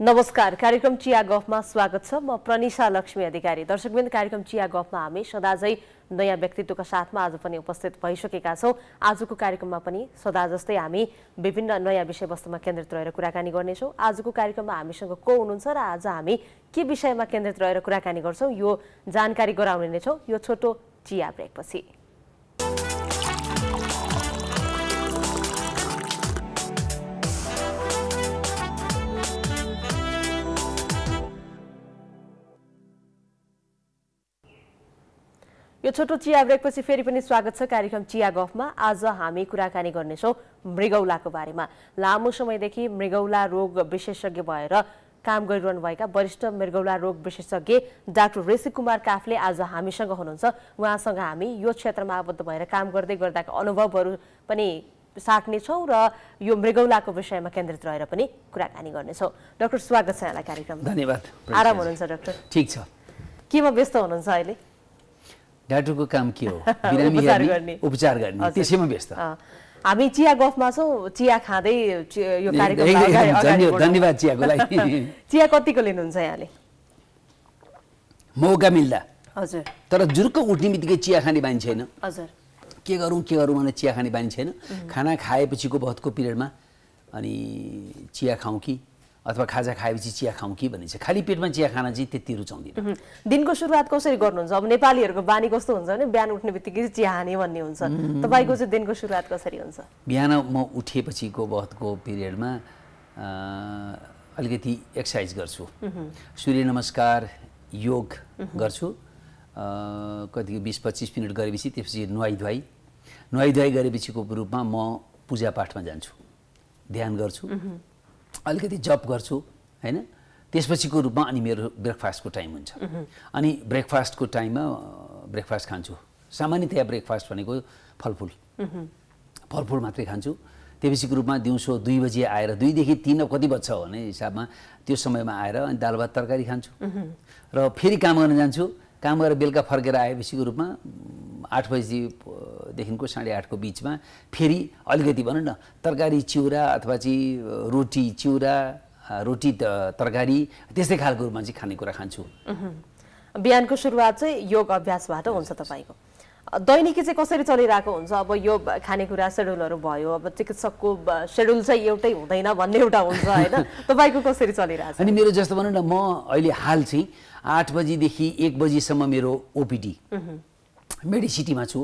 नमस्कार कार्यक्रम चिया गफमा स्वागत छ। म प्रनिशा लक्ष्मी अधिकारी। दर्शकबिन्द कार्यक्रम चिया गफमा हामी सदाझै नयाँ व्यक्तित्वका साथमा आज पनि उपस्थित भइसकेका छौँ। आजको कार्यक्रममा पनि सदा जस्तै हामी विभिन्न नयाँ विषयवस्तुमा केन्द्रित रहेर कुराकानी गर्नेछौँ। आजको कार्यक्रममा हामीसँग को हुनुहुन्छ र आज हामी के विषयमा केन्द्रित रहेर कुराकानी गर्छौँ यो जानकारी गराउने नै छौँ यो छोटो चिया ब्रेकपछि। यो छोटो चिया ब्रेकपछि फेरि पनि स्वागत छ कार्यक्रम चिया गफमा। आज हामी कुराकानी गर्नेछौँ मृगौलाको बारेमा। लामो समयदेखि मृगौला रोग विशेषज्ञ भएर काम गरिरहनुभएका वरिष्ठ मृगौला रोग विशेषज्ञ डाक्टर ऋषि कुमार काफले आज हामीसँग हुनुहुन्छ। उहाँसँग हामी यो क्षेत्रमा आबद्ध भएर काम गर्दै गर्दाका अनुभवहरू पनि साट्नेछौँ र यो मृगौलाको विषयमा केन्द्रित रहेर पनि कुराकानी गर्नेछौँ। डाक्टर स्वागत छ यहाँलाई कार्यक्रममा। धन्यवाद। आराम हुनुहुन्छ डाक्टर? ठिक छ। केमा व्यस्त हुनुहुन्छ अहिले? डाक्टरको काम के हो बिरामी हेर्ने, गर्ने। उपचार गर्ने। त्यसैमा व्यस्त. हामी चिया गफमा छौँ। चिया खाँदै यो कार्यक्रम। धन्यवाद चियाको लागि। चिया कतिको लिनुहुन्छ यहाँले? मौका मिल्दा। हजुर। तर जुर्क उठ्ने बित्तिकै चिया खाने बानी छैन। हजुर। के गरौँ के गरौँ भने चिया खाने बानी छैन। खाना खाएपछिको बहतको पिरियडमा अनि चिया खाउँ कि? अथवा खाजा खाएपछि चिया खाउँ कि भन्ने चाहिँ खाली पेटमा चिया खान चाहिँ त्यति रुचाउँदिनँ। दिनको सुरुवात कसरी गर्नुहुन्छ? अब नेपालीहरूको बानी कस्तो हुन्छ भने बिहान उठ्ने बित्तिकै चिया हाने भन्ने हुन्छ। तपाईँको चाहिँ दिनको सुरुवात कसरी हुन्छ? बिहान म उठेपछिको बहतको पिरियडमा अलिकति एक्सर्साइज गर्छु। सूर्य नमस्कार योग गर्छु। कति बिस पच्चिस मिनट गरेपछि त्यसपछि नुहाइ धुवाइ नुहाइ धुवाइ गरेपछिको रूपमा म पूजापाठमा जान्छु। ध्यान गर्छु। अलिकति जप गर्छु होइन? त्यसपछिको रूपमा अनि मेरो ब्रेकफास्टको टाइम हुन्छ। अनि ब्रेकफास्टको टाइममा ब्रेकफास्ट खान्छु। सामान्यतया ब्रेकफास्ट भनेको फलफुल। फलफुल मात्रै खान्छु। त्यसपछिको रूपमा दिउँसो दुई बजी आएर दुईदेखि तिन कति बज्छ भने हिसाबमा त्यो समयमा आएर अनि दाल भात तरकारी खान्छु। र फेरि काम गर्न जान्छु। काम गरेर बेलुका फर्केर आएपछिको रूपमा आठ बजीदेखिको साढे आठको बिचमा फेरि अलिकति भनौँ न तरकारी चिउरा अथवा चाहिँ रोटी चिउरा रोटी तरकारी त्यस्तै खालको रूपमा चाहिँ खानेकुरा खान्छु। बिहानको सुरुवात चाहिँ योग अभ्यासबाट हुन्छ तपाईँको। दैनिकी चाहिँ कसरी चलिरहेको हुन्छ? अब यो खानेकुरा सेड्युलहरू भयो अब चिकित्सकको सेड्युल चाहिँ एउटै हुँदैन भन्ने एउटा हुन्छ होइन? तपाईँको कसरी चलिरहेको छ अनि मेरो जस्तो भनौँ न म अहिले हाल चाहिँ आठ बजीदेखि एक बजीसम्म मेरो ओपिडी। मेडिसिटीमा छु।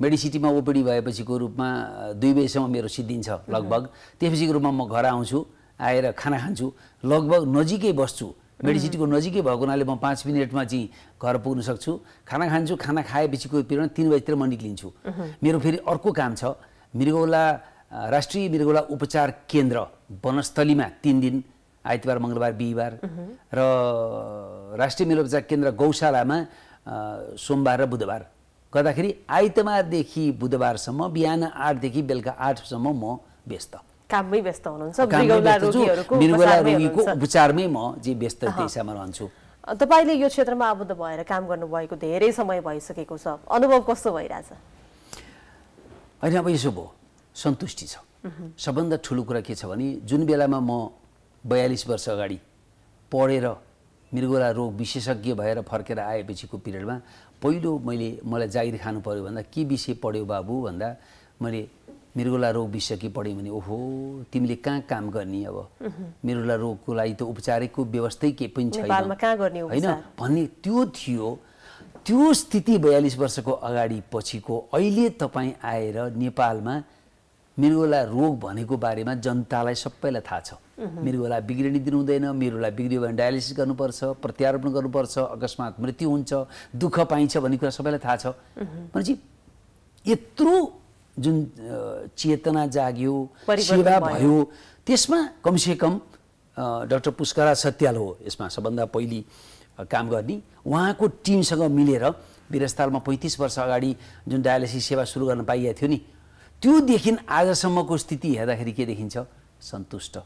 मेडिसिटीमा ओपिडी भएपछिको रूपमा दुई बजीसम्म मेरो सिद्धिन्छ लगभग। त्यसपछिको रूपमा म घर आउँछु आएर खाना खान्छु। लगभग नजिकै बस्छु। मेडिसिटीको नजिकै भएको हुनाले म पाँच मिनटमा चाहिँ घर पुग्न सक्छु। खाना खान्छु खाना खाएपछिको पिरियड तिन बजीतिर म निक्लिन्छु। मेरो फेरि अर्को काम छ। मृगौला राष्ट्रिय मृगौला उपचार केन्द्र वनस्थलीमा तिन दिन आइतबार मङ्गलबार बिहिबार। र राष्ट्रिय मृगोपचार केन्द्र गौशालामा सोमबार र बुधबार। गर्दाखेरि आइतबारदेखि बुधबारसम्म बिहान आठदेखि बेलुका आठसम्म म व्यस्त। काममै व्यस्त हुनुहुन्छ। मृगौला उपचारमै रोगीको हुनुहुन्छ। उपचारमै म चाहिँ व्यस्त दिशामा रहन्छु। तपाईँले यो क्षेत्रमा आबद्ध भएर काम गर्नुभएको धेरै समय भइसकेको छ। अनुभव कस्तो भइरहेछ? होइन अब यसो भयो। सन्तुष्टि छ। सबभन्दा ठुलो कुरा के छ भने जुन बेलामा म बयालिस वर्ष अगाडि पढेर मृगोला रोग विशेषज्ञ भएर फर्केर आएपछिको पिरियडमा पहिलो मैले मलाई जागिर खानु पऱ्यो भन्दा के विषय पढ्यौ बाबु भन्दा मैले मृगोला रोग विशेषज्ञ पढेँ भने ओहो तिमीले कहाँ काम गर्ने अब? मृगोला रोगको लागि त उपचारको व्यवस्थै केही पनि छैन। होइन? भन्ने त्यो थियो। त्यो स्थिति बयालिस वर्षको अगाडि पछिको अहिले तपाईँ आएर नेपालमा मृगोला रोग भनेको बारेमा जनतालाई सबैलाई थाहा छ। मृगोला बिग्रिने दिनु हुँदैन मृगोला बिग्रियो भने डायलिसिस गर्नुपर्छ प्रत्यारोपण गर्नुपर्छ अकस्मात मृत्यु हुन्छ दुःख पाइन्छ भन्ने कुरा सबैलाई थाहा छ। भनेपछि यत्रो जुन चेतना जाग्यो सेवा भयो। त्यसमा कमसेकम डाक्टर पुष्करा सत्याल हो यसमा सबभन्दा पहिली काम गर्ने। उहाँको टिमसँग मिलेर वीरस्थलमा पैँतिस वर्ष अगाडि जुन डायलिसिस सेवा सुरु गर्न पाइएको थियो नि त्योदेखि आजसम्मको स्थिति हेर्दाखेरि के देखिन्छ? सन्तुष्ट।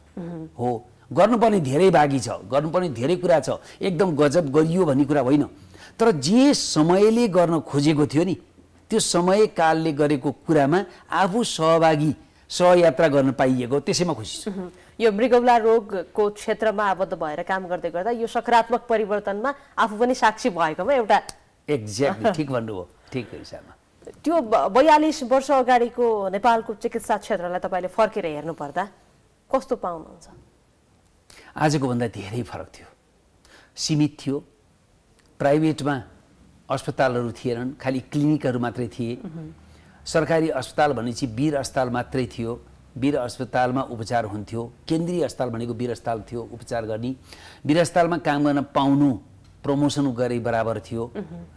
हो गर्नुपर्ने धेरै बाँकी छ गर्नुपर्ने धेरै कुरा छ एकदम गजब गरियो भन्ने कुरा होइन। तर जे समयले गर्न खोजेको थियो नि त्यो समय कालले गरेको कुरामा आफू सहभागी सहयात्रा गर्न पाइएको त्यसैमा खुसी छु। यो मृगौला रोगको क्षेत्रमा आबद्ध भएर काम गर्दै गर्दा यो सकारात्मक परिवर्तनमा आफू पनि साक्षी भएकोमा एउटा एक्ज्याक्टली ठिक भन्नुभयो। ठिक हिसाबमा त्यो बयालिस वर्ष अगाडिको नेपालको चिकित्सा क्षेत्रलाई तपाईँले फर्केर हेर्नुपर्दा कस्तो पाउनुहुन्छ? आजको भन्दा धेरै फरक थियो। सीमित थियो। प्राइभेटमा अस्पतालहरू थिएनन् खालि क्लिनिकहरू मात्रै थिए। सरकारी अस्पताल भनेपछि वीर अस्पताल मात्रै थियो। वीर अस्पतालमा उपचार हुन्थ्यो। केन्द्रीय अस्पताल भनेको वीर अस्पताल थियो उपचार गर्ने। वीर अस्पतालमा काम गर्न पाउनु प्रमोसन गरे बराबर थियो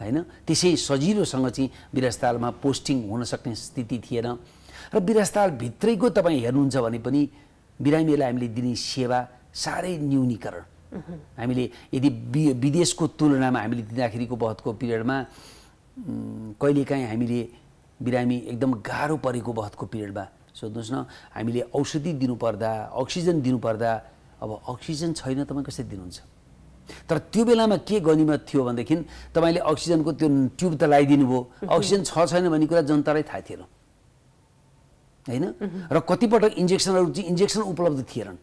होइन? त्यसै सजिलोसँग चाहिँ वीर अस्पतालमा पोस्टिङ हुन सक्ने स्थिति थिएन। र वीर अस्पतालभित्रैको तपाईँ हेर्नुहुन्छ भने पनि बिरामीहरूलाई हामीले दिने सेवा साह्रै न्यूनीकरण। हामीले यदि विदेशको तुलनामा हामीले दिँदाखेरिको बहतको पिरियडमा कहिलेकाहीँ हामीले बिरामी एकदम गाह्रो परेको बहतको पिरियडमा सोध्नुहोस् न हामीले औषधि दिनुपर्दा अक्सिजन दिनुपर्दा अब अक्सिजन छैन तपाईँ कसरी दिनुहुन्छ? तर त्यो बेलामा के गनिमत थियो भनेदेखि तपाईँले अक्सिजनको त्यो ट्युब त लगाइदिनु भयो अक्सिजन छ छैन भन्ने कुरा जनतालाई थाहा थिएन। होइन? र कतिपटक इन्जेक्सनहरू चाहिँ इन्जेक्सन उपलब्ध थिएनन्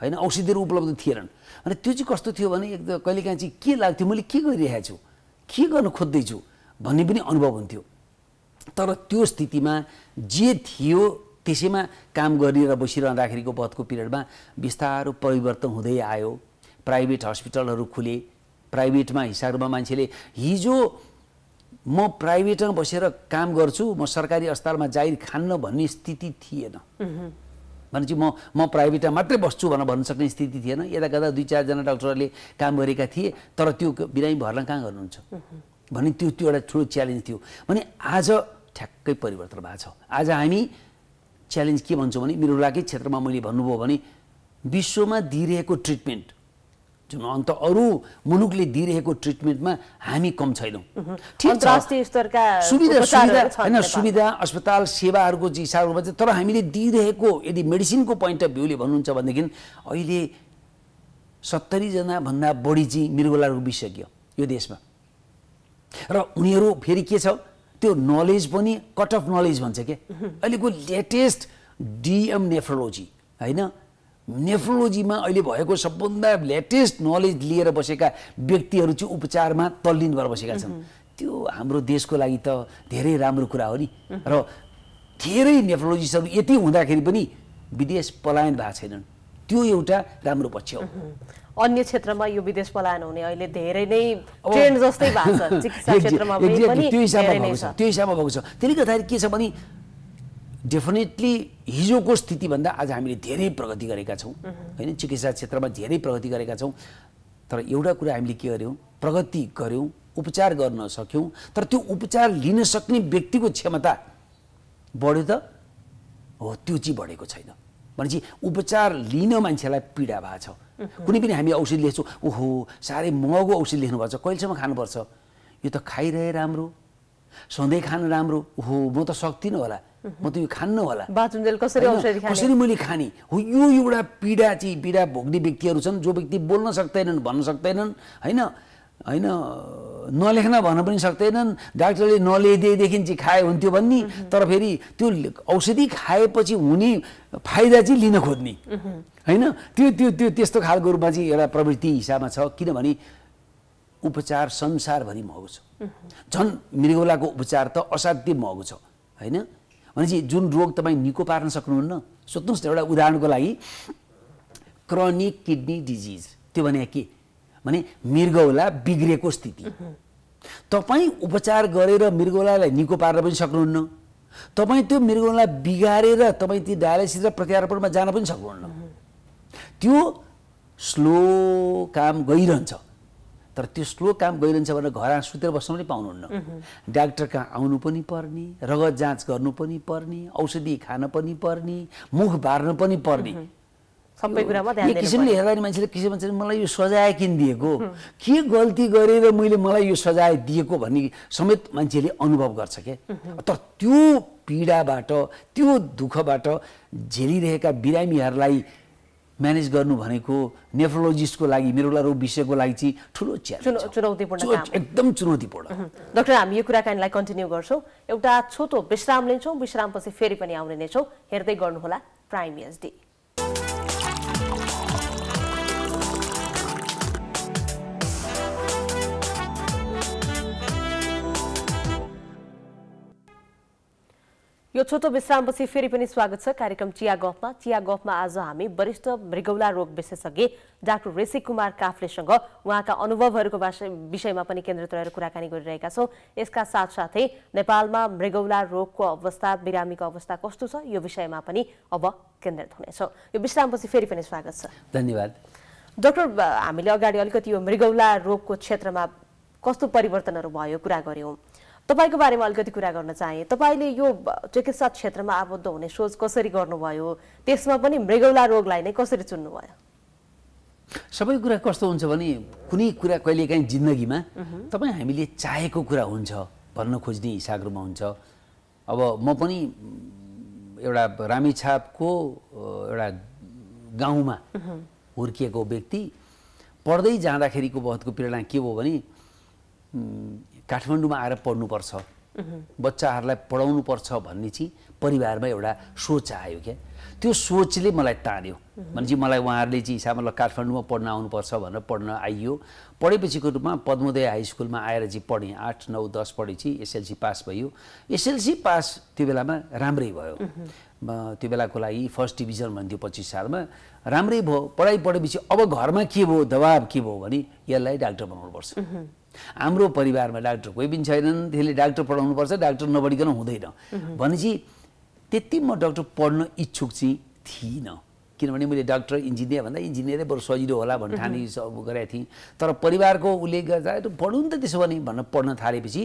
होइन? औषधिहरू उपलब्ध थिएनन्। अनि त्यो चाहिँ कस्तो थियो भने एकदम कहिलेकाहीँ चाहिँ के लाग्थ्यो मैले के गरिरहेको छु? के गर्न खोज्दैछु भन्ने पनि अनुभव हुन्थ्यो। तर त्यो स्थितिमा जे थियो त्यसैमा काम गरिएर बसिरहँदाखेरिको पदको पिरियडमा बिस्तारो परिवर्तन हुँदै आयो। प्राइभेट हस्पिटलहरू खुले। प्राइभेटमा हिसाबमा मान्छेले हिजो म प्राइभेटमा बसेर काम गर्छु म सरकारी अस्पतालमा जाहिर खान्न भन्ने स्थिति थिएन। भनेपछि म म प्राइभेटमा मात्रै बस्छु भनेर भन्न सक्ने स्थिति थिएन। यता गदा दुई चारजना डाक्टरहरूले काम गरेका थिए तर त्यो बिरामी भर्न कहाँ गर्नुहुन्छ? भने त्यो त्यो एउटा ठुलो च्यालेन्ज थियो। भने आज ठ्याक्कै परिवर्तन भएको छ। आज हामी च्यालेन्ज के भन्छौँ भने मिरुलाकै क्षेत्रमा मैले भन्नुभयो भने विश्वमा दिइरहेको ट्रिटमेन्ट जुन अन्त अरू मुलुकले दिइरहेको ट्रिटमेन्टमा हामी कम छैनौँ। सुविधा सुविधा होइन। सुविधा अस्पताल सेवाहरूको चाहिँ हिसाबमा चाहिँ तर हामीले दिइरहेको यदि मेडिसिनको पोइन्ट अफ भ्यूले भन्नुहुन्छ भनेदेखि अहिले सत्तरीजना भन्दा बढी चाहिँ मृगोला रोग विशेषज्ञ यो देशमा। र उनीहरू फेरि के छ? त्यो नलेज पनि कट अफ नलेज भन्छ के? अहिलेको लेटेस्ट डिएम नेफ्रोलोजी होइन? नेफ्रोलोजीमा अहिले भएको सबभन्दा लेटेस्ट नलेज लिएर बसेका व्यक्तिहरू चाहिँ उपचारमा तल्लीन भएर बसेका छन्। त्यो हाम्रो देशको लागि त धेरै राम्रो कुरा हो नि। र धेरै नेफ्रोलोजिस्टहरू यति हुँदाखेरि पनि विदेश पलायन भएको छैनन्। त्यो एउटा राम्रो पक्ष हो। अन्य क्षेत्रमा यो विदेश पलायन हुने अहिले धेरै नै ट्रेन्ड जस्तै भएको छ। त्यो हिसाबमा भएको छ। त्यसले गर्दाखेरि के छ भने डेफिनेटली हिजोको स्थितिभन्दा आज हामीले धेरै प्रगति गरेका छौँ। होइन चिकित्सा क्षेत्रमा धेरै प्रगति गरेका छौँ। तर एउटा कुरा हामीले के गर्यौँ? प्रगति गऱ्यौँ उपचार गर्न सक्यौँ। तर त्यो उपचार लिन सक्ने व्यक्तिको क्षमता बढ्यो त? हो त्यो चाहिँ बढेको छैन। भनेपछि उपचार लिन मान्छेलाई पीडा भएको छ। कुनै पनि हामी औषधि लेख्छौँ ओहो साह्रै महँगो औषधि लेख्नुभएको छ। कहिलेसम्म खानुपर्छ? यो त खाइरहे राम्रो। सधैँ खान राम्रो। ओहो म त सक्दिनँ होला। म त यो खान्न होला। कसरी मैले खाने? हो यो एउटा पीडा चाहिँ पीडा भोग्ने व्यक्तिहरू छन् जो व्यक्ति बोल्न सक्दैनन् भन्न सक्दैनन् होइन? होइन नलेख्न भन्न पनि सक्दैनन् डाक्टरले नलेदिएदेखि चाहिँ खाए हुन्थ्यो भन्ने तर फेरि त्यो औषधि खाएपछि हुने फाइदा चाहिँ लिन खोज्ने। होइन? त्यो त्यो त्यो त्यस्तो खालको रूपमा चाहिँ एउटा प्रवृत्ति हिसाबमा छ किनभने उपचार संसारभरि महँगो छ। झन् मृगौलाको उपचार त असाध्यै महँगो छ होइन? भनेपछि जुन रोग तपाईँ निको पार्न सक्नुहुन्न सोध्नुहोस् न एउटा उदाहरणको लागि क्रोनिक किडनी डिजिज त्यो भने के? भने मृगौला बिग्रेको स्थिति। तपाईँ उपचार गरेर मृगौलालाई निको पार्न पनि सक्नुहुन्न। तपाईँ त्यो मृगौला बिगारेर तपाईँ त्यो डायलाइसिस र प्रत्यारोपणमा जान पनि सक्नुहुन्न। त्यो स्लो काम गइरहन्छ। तर त्यो स्लो काम गइरहन्छ भनेर घर सुतेर बस्न पनि पाउनुहुन्न। डाक्टर कहाँ आउनु पनि पर्ने रगत जाँच गर्नु पनि पर्ने औषधि खान पनि पर्ने मुख बार्न पनि पर्ने। सबै कुरामा ध्यान किसिमले हेर्दा मान्छेले किसिम भन्छ मलाई यो सजाय किन दिएको के गल्ती गरेर मैले मलाई यो सजाय दिएको भन्ने समेत मान्छेले अनुभव गर्छ के? तर त्यो पीडाबाट त्यो दुःखबाट झेलिरहेका बिरामीहरूलाई म्यानेज गर्नु भनेको नेफ्रोलोजिस्टको लागि मेरुला रोग विषयको लागि चाहिँ ठुलो चुनौतीपूर्ण। एकदम चुनौतीपूर्ण डाक्टर हामी यो कुराकानीलाई कन्टिन्यू गर्छौँ। एउटा छोटो विश्राम लिन्छौँ। विश्रामपछि फेरि पनि आउने नै छौँ। हेर्दै गर्नुहोला प्राइम एसडी यो छोटो विश्रामपछि फेरि पनि स्वागत छ। कार्यक्रम चिया गफमा। चिया गफमा आज हामी वरिष्ठ मृगौला रोग विशेषज्ञ डाक्टर ऋषि कुमार काफ्लेसँग उहाँका अनुभवहरूको विषयमा पनि केन्द्रित रहेर कुराकानी गरिरहेका छौँ। यसका साथसाथै नेपालमा मृगौला रोगको अवस्था बिरामीको अवस्था कस्तो छ यो विषयमा पनि अब केन्द्रित हुनेछौँ। यो विश्रामपछि फेरि पनि स्वागत छ। धन्यवाद। डाक्टर हामीले अगाडि अलिकति यो मृगौला रोगको क्षेत्रमा कस्तो परिवर्तनहरू भयो कुरा गऱ्यौँ। तपाईँको बारेमा अलिकति कुरा गर्न चाहे। तपाईँले यो चिकित्सा क्षेत्रमा आबद्ध हुने सोच कसरी गर्नुभयो? त्यसमा पनि मृगौला रोगलाई नै कसरी चुन्नुभयो? सबै कुरा कस्तो हुन्छ भने कुनै कुरा कहिलेकाहीँ जिन्दगीमा तपाईँ हामीले चाहेको कुरा हुन्छ भन्न खोज्ने हिसाबहरूमा हुन्छ। अब म पनि एउटा रामेछापको एउटा गाउँमा हुर्किएको व्यक्ति पढ्दै जाँदाखेरिको बहतको प्रेरणा के भयो भने काठमाडौँमा आएर पढ्नुपर्छ। बच्चाहरूलाई पढाउनु पर्छ भन्ने चाहिँ परिवारमा एउटा सोच आयो क्या। त्यो सोचले मलाई तान्यो। भनेपछि मलाई उहाँहरूले चाहिँ हिसाबमा काठमाडौँमा पढ्न आउनुपर्छ भनेर पढ्न आइयो। पढेपछिको रूपमा पद्मोदय हाई स्कुलमा आएर चाहिँ पढेँ। आठ नौ दस पढेपछि एसएलसी पास भयो। एसएलसी पास त्यो बेलामा राम्रै भयो। त्यो बेलाको लागि फर्स्ट डिभिजन भन्थ्यो पच्चिस सालमा। राम्रै भयो। पढाइ पढेपछि अब घरमा के भयो दबाब के भयो भने यसलाई डाक्टर बनाउनुपर्छ। हाम्रो परिवारमा डाक्टर कोही पनि छैनन् त्यसले डाक्टर पढाउनुपर्छ डाक्टर नपढिकन हुँदैन। भनेपछि त्यति म डाक्टर पढ्न इच्छुक चाहिँ थिइनँ। किनभने मैले डाक्टर इन्जिनियर भन्दा इन्जिनियरै बरु सजिलो होला भन्ने ठाने गरेको थिएँ। तर परिवारको उल्लेख गर्दा "ए, पढौँ नि त त्यसो भने भनेर पढ्न थालेपछि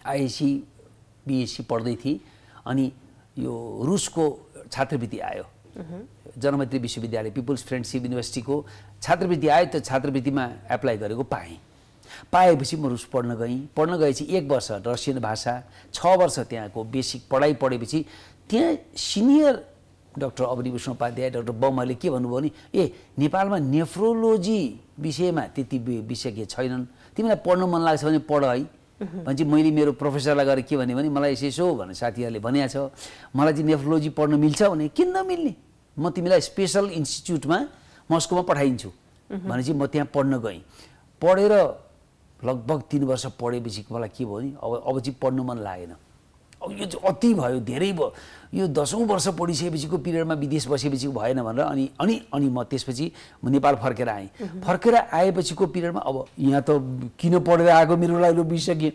आइएससी बिएससी पढ्दै थिएँ अनि यो रुसको छात्रवृत्ति आयो। जनमैत्री विश्वविद्यालय पिपुल्स फ्रेन्डसिप युनिभर्सिटीको छात्रवृत्ति आयो त्यो छात्रवृत्तिमा एप्लाई गरेको पाएँ। पाएपछि म रुस पढ्न गएँ पढ्न गएपछि एक वर्ष रसियन भाषा छ वर्ष त्यहाँको बेसिक पढाइ पढेपछि त्यहाँ senior doctor Abanibhushan Upadhyay doctor बमले के भन्नुभयो भने ए नेपालमा नेफ्रोलोजी विषयमा त्यति वि- विशेषज्ञ छैनन्। तिमीलाई पढ्न मन लाग्छ भने पढ है। भनेपछि मैले मेरो प्रोफेसरलाई गएर के भने भने मलाई यसो यसो भनेर साथीहरूले भनेको छ मलाई चाहिँ नेफ्रोलोजी पढ्न मिल्छ भने किन नमिल्ने? म तिमीलाई स्पेसल इन्स्टिच्युटमा मस्कोमा पठाइदिन्छु। भनेपछि म त्यहाँ पढ्न गएँ। पढेर लगभग तिन वर्ष पढेपछि मलाई के भयो नि अब अब चाहिँ पढ्नु मन लागेन। अब यो चाहिँ अति भयो धेरै भयो। यो दसौँ वर्ष पढिसकेपछिको पिरियडमा विदेश बसेपछि भएन भनेर अनि अनि अनि म त्यसपछि म नेपाल फर्केर आएँ। फर्केर आएपछिको पिरियडमा अब यहाँ त किन पढेर आएको मेरो लागि विशेषज्ञ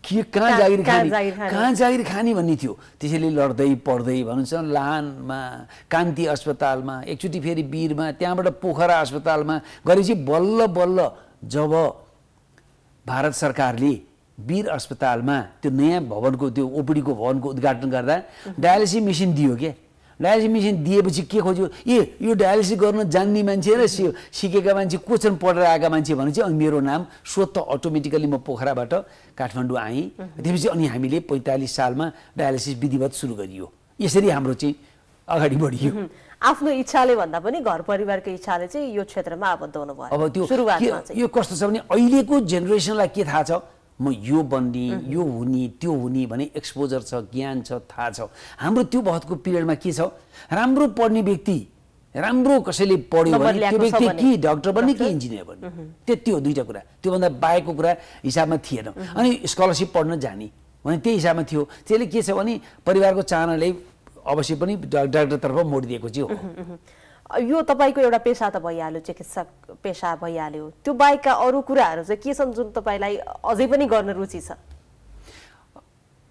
के कहाँ जागिर खाने? कहाँ जागिर खाने भन्ने थियो। त्यसैले लड्दै पढ्दै भन्नुहुन्छ लाहानमा कान्ति अस्पतालमा एकचोटि फेरि वीरमा त्यहाँबाट पोखरा अस्पतालमा गरेपछि बल्ल बल्ल जब भारत सरकारले वीर अस्पतालमा त्यो नयाँ भवनको त्यो ओपिडीको भवनको उद्घाटन गर्दा डायलिसिस मेसिन दियो क्या डायलिसिस मेसिन दिएपछि के खोज्यो? ए यो डायलिसिस गर्न जान्ने मान्छे र सि सिकेका मान्छे को छन् पढेर आएका मान्छे भने चाहिँ अनि मेरो नाम स्वत अटोमेटिकली म पोखराबाट काठमाडौँ आएँ। त्यसपछि अनि हामीले पैँतालिस सालमा डायलिसिस विधिवत सुरु गरियो। यसरी हाम्रो चाहिँ अगाडि बढियो। आफ्नो इच्छाले भन्दा पनि घर परिवारको इच्छाले चाहिँ यो क्षेत्रमा आबद्ध हुनुभयो। अब त्यो यो कस्तो छ भने अहिलेको जेनेरेसनलाई के थाहा छ? म यो बन्ने यो हुने त्यो हुने भने एक्सपोजर छ ज्ञान छ थाहा छ। हाम्रो त्यो बहतको पिरियडमा के छ? राम्रो पढ्ने व्यक्ति राम्रो कसैले पढ्यो भने त्यो व्यक्ति। कि? डक्टर बन्ने कि? इन्जिनियर बन्ने। त्यति हो दुईवटा कुरा। त्योभन्दा बाहेकको कुरा हिसाबमा थिएन। अनि स्कलरसिप पढ्न जाने। भने त्यही हिसाबमा थियो। त्यसले के छ भने परिवारको चाहनाले अवश्य पनि डाक्टरतर्फ मोड दिएको चाहिँ हो। यो तपाईँको एउटा पेसा त भइहाल्यो चिकित्सक पेसा भइहाल्यो। त्यो बाहेकका अरू कुराहरू चाहिँ के छन् जुन तपाईँलाई अझै पनि गर्न रुचि छ?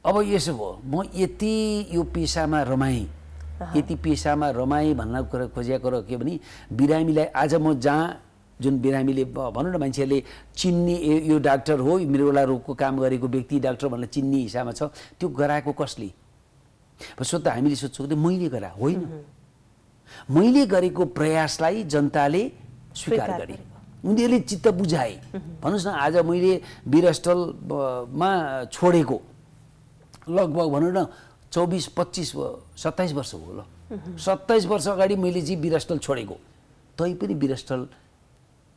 अब यसो भयो म यति यो पेसामा रमाएँ। यति पेसामा रमाएँ भन्न कुरा खोजेको कुरो के भने बिरामीलाई आज म जहाँ जुन बिरामीले भनौँ न मान्छेहरूले चिन्ने यो डाक्टर हो यो मृगौला रोगको काम गरेको व्यक्ति डाक्टर भनेर चिन्ने हिसाबमा छ त्यो गराएको कसले? सो त हामीले सोध्छौँ कि मैले गरा? होइन। मैले गरेको प्रयासलाई जनताले स्वीकार गरे। उनीहरूले चित्त बुझाए। भन्नुहोस् न आज मैले वीरस्थलमा छोडेको। लगभग भनौँ न चौबिस पच्चिस सत्ताइस वर्ष हो ल। सत्ताइस वर्ष अगाडि मैले चाहिँ विरस्टल छोडेको। तै पनि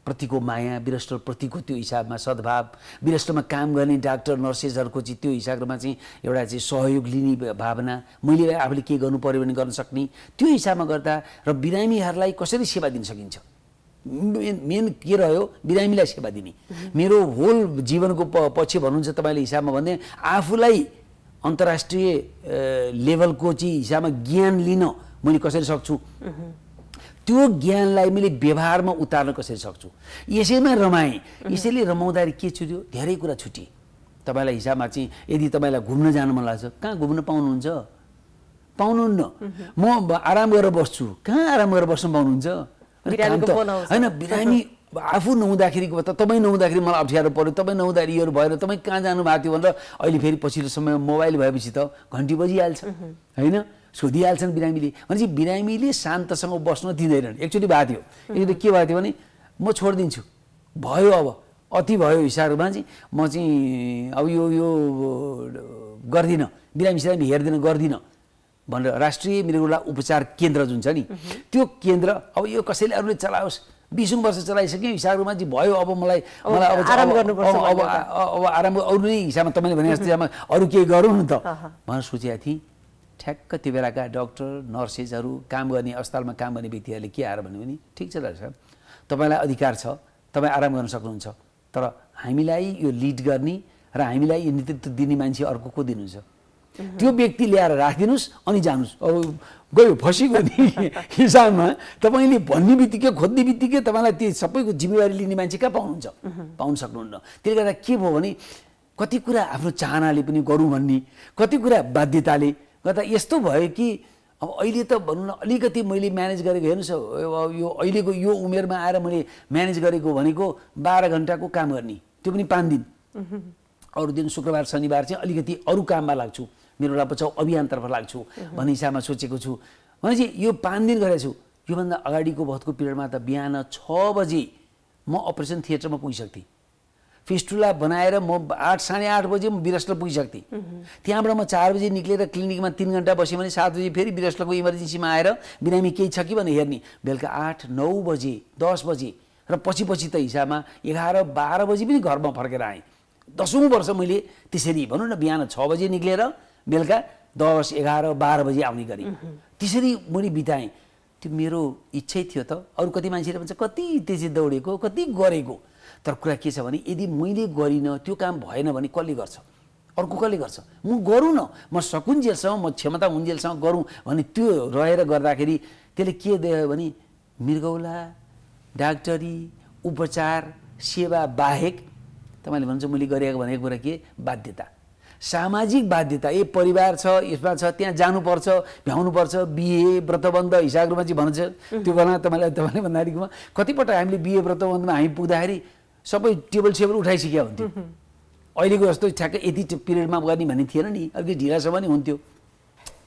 प्रतिको माया प्रतिको त्यो हिसाबमा सद्भाव विरस्टलमा काम गर्ने डाक्टर नर्सेसहरूको चाहिँ त्यो हिसाबमा चाहिँ एउटा चाहिँ सहयोग लिने भावना। मैले आफूले के गर्नु पऱ्यो भने गर्न सक्ने। त्यो हिसाबमा गर्दा र बिरामीहरूलाई कसरी सेवा दिन सकिन्छ? मेन मेन के रह्यो? बिरामीलाई सेवा दिने। मेरो होल जीवनको प पछि भन्नुहुन्छ तपाईँले हिसाबमा भने आफूलाई अन्तर्राष्ट्रिय लेभलको चाहिँ हिसाबमा ज्ञान लिन मैले कसरी सक्छु? त्यो ज्ञानलाई मैले व्यवहारमा उतार्न कसरी सक्छु? यसैमा रमाएँ। यसैले रमाउँदाखेरि के छुट्यो? धेरै कुरा छुट्यो तपाईँलाई हिसाबमा चाहिँ यदि तपाईँलाई घुम्न जानु मन लाग्छ कहाँ घुम्न पाउनुहुन्छ? पाउनुहुन्न। म आराम गरेर बस्छु। कहाँ आराम गरेर बस्नु पाउनुहुन्छ? होइन बिरामी आफू नहुँदाखेरिको त तपाईँ नहुँदाखेरि मलाई अप्ठ्यारो पऱ्यो। तपाईँ नहुँदाखेरि योहरू भएर तपाईँ कहाँ जानुभएको थियो भनेर अहिले फेरि पछिल्लो समयमा मोबाइल भएपछि त घन्टी बजिहाल्छ। होइन? सोधिहाल्छन् बिरामीले। भनेपछि बिरामीले शान्तसँग बस्न दिँदैनन्। एकचोटि भएको थियो। एकचोटि के भएको थियो भने म छोडिदिन्छु। भयो अब। अति भयो हिसाबमा चाहिँ म चाहिँ अब यो यो गर्दिनँ। बिरामी सिरामी हेर्दिनँ गर्दिनँ। भनेर राष्ट्रिय मृगौला उपचार केन्द्र जुन छ नि त्यो केन्द्र अब यो कसैले अरूले चलाओस्। बिसौँ वर्ष चलाइसकेँ हिसाबमा चाहिँ भयो अब मलाई मलाई अब आराम गर्नुपर्छ अब अब आराम अरू नै हिसाबमा तपाईँले भने जस्तो अरू केही गरौँ न त। भनेर सोचेको थिएँ। ठ्याक्क त्यो बेलाका डक्टर नर्सेसहरू काम गर्ने अस्पतालमा काम गर्ने व्यक्तिहरूले के आएर भन्यो भने ठिक छ डाक्टर साहब तपाईँलाई अधिकार छ तपाईँ आराम गर्न सक्नुहुन्छ तर हामीलाई यो लिड गर्ने र हामीलाई यो नेतृत्व दिने मान्छे अर्को को दिनुहुन्छ? त्यो व्यक्ति ल्याएर राखिदिनुहोस् अनि जानुहोस्। अब गयो नि हिसाबमा तपाईँले भन्ने बित्तिकै खोज्ने बित्तिकै तपाईँलाई त्यो सबैको जिम्मेवारी लिने मान्छे कहाँ पाउनुहुन्छ? पाउनु सक्नुहुन्न। त्यसले गर्दा के भयो भने कति कुरा आफ्नो चाहनाले पनि गरौँ भन्ने कति कुरा बाध्यताले गर्दा यस्तो भयो कि अब अहिले त भनौँ न अलिकति मैले म्यानेज गरेको हेर्नुहोस् यो अहिलेको यो उमेरमा आएर मैले म्यानेज गरेको भनेको बाह्र घन्टाको काम गर्ने त्यो पनि पाँच दिन। अरू दिन शुक्रबार शनिबार चाहिँ अलिकति अरू काममा लाग्छु मेरो ला बचाउ अभियानतर्फ लाग्छु भन्ने हिसाबमा सोचेको छु। भनेपछि यो पाँच दिन गरेको छु योभन्दा अगाडिको भतको पिरियडमा त बिहान छ बजी म अपरेसन थिएटरमा पुगिसक्थेँ। फिस्टुला बनाएर म आठ साढे आठ बजी म विरस्टल पुगिसक्थेँ। त्यहाँबाट म चार बजी निक्लेर क्लिनिकमा तिन घन्टा बसेँ भने सात बजी फेरि विरस्टलको इमर्जेन्सीमा आएर बिरामी केही छ कि भनेर हेर्ने। बेलुका आठ नौ बजे दस बजे र पछि पछि त हिसाबमा एघार बाह्र बजी पनि घरमा फर्केर आएँ। दसौँ वर्ष मैले त्यसरी भनौँ न बिहान छ बजी निक्लेर बेलुका दस एघार बाह्र बजी आउने गरेँ। त्यसरी मैले बिताएँ। त्यो मेरो इच्छै थियो त। अरू कति मान्छेले भन्छ कति त्यसै दौडेको कति गरेको? तर कुरा के छ भने यदि मैले गरिनँ त्यो काम भएन भने कसले गर्छ? अर्को कसले गर्छ? म गरौँ न म सकुन्जेलसम्म म क्षमता हुन्जेलसम्म गरौँ भने त्यो रहेर गर्दाखेरि त्यसले के दियो भने मृगौला डाक्टरी उपचार सेवा बाहेक तपाईँले भन्छ मैले गरेको भनेको कुरा के? बाध्यता। सामाजिक बाध्यता। ए परिवार छ यसमा छ त्यहाँ जानुपर्छ भ्याउनुपर्छ बिहे व्रतबन्ध हिसाबमा चाहिँ भन्छ। त्यो बेला तपाईँलाई तपाईँले भन्दाखेरिमा कतिपल्ट हामीले बिहे व्रतबन्धमा हामी पुग्दाखेरि सबै टेबल सेबल उठाइसक्यो हुन्थ्यो अहिलेको जस्तो ठ्याक्कै यति पिरियडमा गर्ने भन्ने थिएन नि अलिकति ढिलासम्म नि हुन्थ्यो।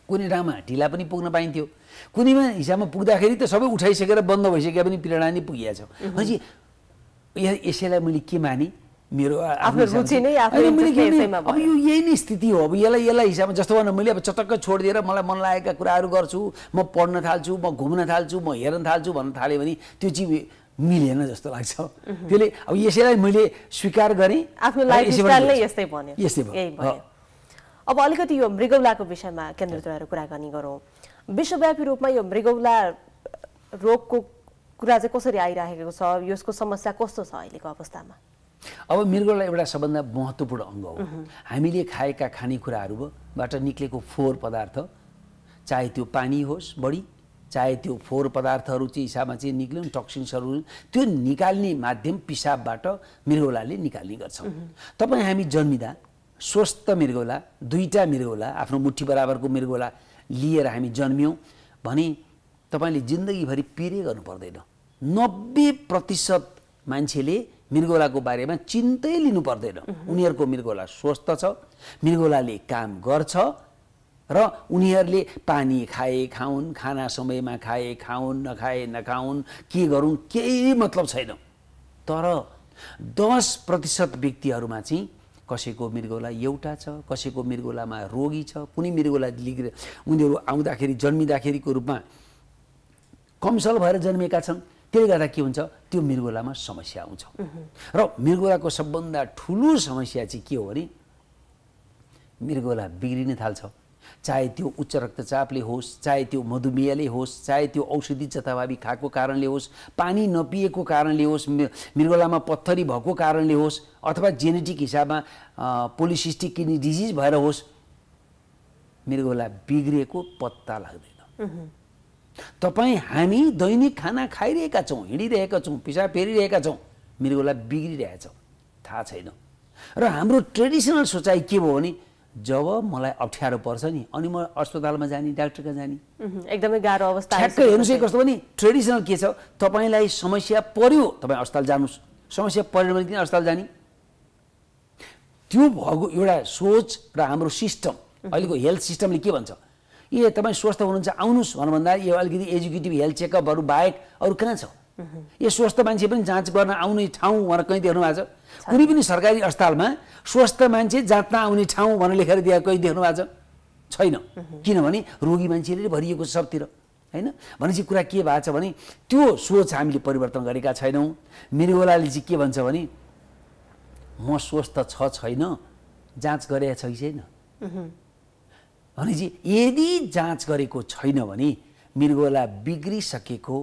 कुनै ठाउँमा ढिला पनि पुग्न पाइन्थ्यो। कुनैमा हिसाबमा पुग्दाखेरि त सबै उठाइसकेर बन्द भइसक्यो पनि पिरियडमा नै पुगिएको छ भनेपछि यसैलाई मैले के माने? मेरो आफ्नो रुचि नै आफ्नो अब यो यही नै स्थिति हो। अब यसलाई यसलाई हिसाबमा जस्तो भनौँ मैले अब चटक्क छोडिदिएर मलाई मन लागेका कुराहरू गर्छु म पढ्न थाल्छु म घुम्न थाल्छु म हेर्न थाल्छु भन्न थालेँ भने त्यो चाहिँ मिलेन जस्तो लाग्छ। त्यसले अब यसैलाई मैले स्वीकार गरेँ। आफ्नो यस्तै भन्यो यस्तै भयो अब अलिकति यो मृगौलाको विषयमा केन्द्रित रहेर कुराकानी गरौँ। विश्वव्यापी रूपमा यो मृगौला रोगको कुरा चाहिँ कसरी आइरहेको छ यसको समस्या कस्तो छ अहिलेको अवस्थामा? अब मृगौला एउटा सबभन्दा महत्त्वपूर्ण अङ्ग हो। हामीले खाएका खानेकुराहरूबाट निक्लेको फोहोर पदार्थ चाहे त्यो पानी होस् बढी चाहे त्यो फोहोर पदार्थहरू चाहिँ हिसाबमा चाहिँ निक्ल्यो टक्सिन्सहरू त्यो निकाल्ने माध्यम पिसाबबाट मृगौलाले निकाल्ने गर्छ। तपाईँ हामी जन्मिँदा स्वस्थ मृगौला दुईवटा मृगौला आफ्नो मुठी बराबरको मृगौला लिएर हामी जन्मियौँ भने तपाईँले जिन्दगीभरि पिरे गर्नु पर्दैन। नब्बे प्रतिशत मान्छेले मृगौलाको बारेमा चिन्तै लिनु पर्दैन। उनीहरूको मृगौला स्वस्थ छ मृगौलाले काम गर्छ र उनीहरूले पानी खाए खाउन् खाना समयमा खाए खाउन् नखाए नखाउन् के गरून् केही मतलब छैन। तर दस प्रतिशत व्यक्तिहरूमा चाहिँ कसैको मृगौला एउटा छ कसैको मृगौलामा रोगी छ कुनै मृगौला लिएर उनीहरू आउँदाखेरि जन्मिँदाखेरिको रूपमा कमसल भएर जन्मिएका छन् त्यसले गर्दा के हुन्छ त्यो मृगौलामा समस्या आउँछ। र मृगौलाको सबभन्दा ठुलो समस्या चाहिँ के हो भने मृगौला बिग्रिन थाल्छ। चाहे त्यो उच्च रक्तचापले होस् चाहे त्यो मधुमेहले होस् चाहे त्यो औषधि जथाभावी खाएको कारणले होस् पानी नपिएको कारणले होस् मृगौलामा पत्थरी भएको कारणले होस् अथवा जेनेटिक हिसाबमा पोलिसिस्टिक किडनी डिजिज भएर होस् मृगौला बिग्रिएको पत्ता लाग्दैन। तपाईँ हामी दैनिक खाना खाइरहेका छौँ हिँडिरहेका छौँ पिसाब फेरिरहेका छौँ मृगौला बिग्रिरहेछ। थाहा छैन। र हाम्रो ट्रेडिसनल सोचाइ के भयो भने जब मलाई अप्ठ्यारो पर्छ नि अनि म अस्पतालमा जाने डाक्टर कहाँ जाने एकदमै गाह्रो अवस्था ठ्याक्कै हेर्नुहोस् है। कस्तो भने ट्रेडिसनल के छ तपाईँलाई समस्या पर्यो तपाईँ अस्पताल जानुहोस्। समस्या परेन भने किन अस्पताल जाने? त्यो भएको एउटा सोच र हाम्रो सिस्टम अहिलेको हेल्थ सिस्टमले के भन्छ? ए तपाईँ स्वस्थ हुनुहुन्छ आउनुहोस् भनेर भन्दा यो अलिकति एजुकेटिभ हेल्थ चेकअपहरू बाहेक अरू कहाँ छ? यो स्वस्थ मान्छे पनि जाँच गर्न आउने ठाउँ भनेर कहीँ देख्नु भएको छ। कुनै पनि सरकारी अस्पतालमा स्वस्थ मान्छे जाँच्न आउने ठाउँ भनेर लेखेर दिएको कहीँ देख्नु भएको छ। छैन। किनभने रोगी मान्छेले भरिएको छ सबतिर होइन? भनेपछि कुरा के भएको छ भने त्यो सोच हामीले परिवर्तन गरेका छैनौँ। मृगोलाले चाहिँ के भन्छ भने म स्वस्थ छ छैन जाँच गरेका छ कि छैन? भनेपछि यदि जाँच गरेको छैन भने मृगोला बिग्रिसकेको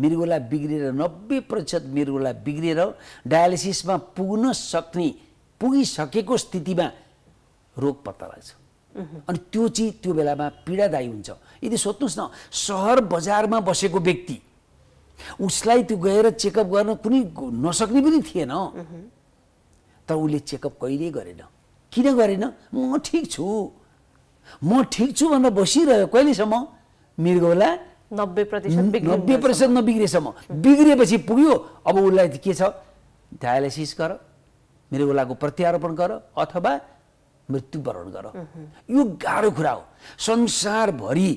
मृगोला बिग्रिएर नब्बे प्रतिशत मृगोला बिग्रिएर डायलिसिसमा पुग्न सक्ने पुगिसकेको स्थितिमा रोग पत्ता लाग्छ अनि त्यो चाहिँ त्यो बेलामा पीडादायी हुन्छ। यदि सोध्नुहोस् न सहर बजारमा बसेको व्यक्ति उसलाई त्यो गएर चेकअप गर्न कुनै नसक्ने पनि थिएन। तर उसले चेकअप कहिल्यै गरेन। किन गरेन? म ठिक छु। म ठिक छु भनेर बसिरह्यो कहिलेसम्म मृगौला नब्बे प्रतिशत नब्बे प्रतिशत नबिग्रेसम्म बिग्रिएपछि पुग्यो। अब उसलाई के छ? डायलाइसिस गर मृगौलाको प्रत्यारोपण गर अथवा मृत्युवरण गर। यो गाह्रो कुरा हो। संसारभरि